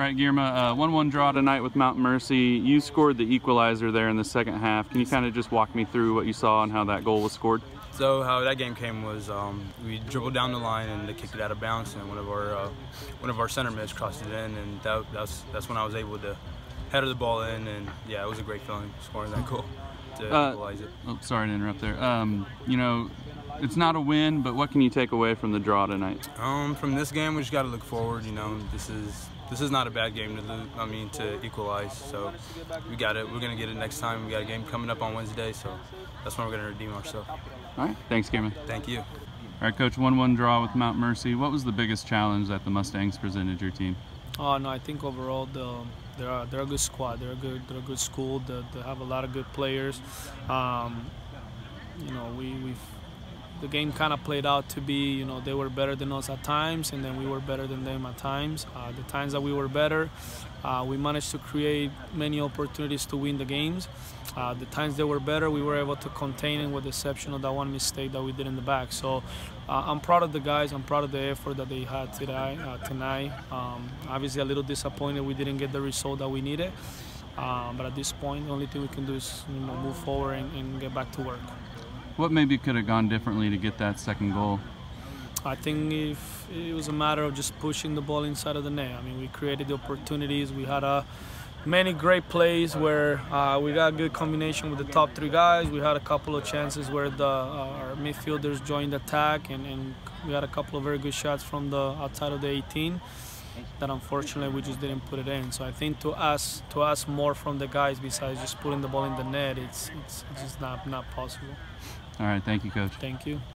All right, Girma, 1-1 uh, draw tonight with Mount Mercy. You scored the equalizer there in the second half. Can you kind of just walk me through what you saw and how that goal was scored? So how that game came was um, we dribbled down the line and they kicked it out of bounds, and one of our uh, one of our center mids crossed it in, and that, that's that's when I was able to header the ball in, and yeah, it was a great feeling scoring that goal to uh, equalize it. Oh, sorry to interrupt there. Um, you know, it's not a win, but what can you take away from the draw tonight? Um, from this game, we just got to look forward. You know, this is this is not a bad game to lose. I mean, to equalize. So we got it. We're gonna get it next time. We got a game coming up on Wednesday, so that's when we're gonna redeem ourselves. All right. Thanks, Cameron. Thank you. All right, Coach. One-one draw with Mount Mercy. What was the biggest challenge that the Mustangs presented your team? Oh no, I think overall the, they're they're a good squad. They're a good they're a good school. They, they have a lot of good players. Um, you know, we we've the game kind of played out to be, you know, they were better than us at times, and then we were better than them at times. Uh, the times that we were better, uh, we managed to create many opportunities to win the games. Uh, the times they were better, we were able to contain it with the exception of that one mistake that we did in the back. So uh, I'm proud of the guys. I'm proud of the effort that they had today, uh, tonight. Um, obviously, a little disappointed we didn't get the result that we needed. Uh, but at this point, the only thing we can do is you know, move forward and, and get back to work. What maybe could have gone differently to get that second goal? I think if it was a matter of just pushing the ball inside of the net. I mean, we created the opportunities. We had uh, many great plays where uh, we got a good combination with the top three guys. We had a couple of chances where the uh, our midfielders joined the attack, and, and we had a couple of very good shots from the outside of the 18 that unfortunately we just didn't put it in. So I think to us to ask more from the guys besides just putting the ball in the net, it's it's, it's just not not possible. All right, thank you, coach. Thank you.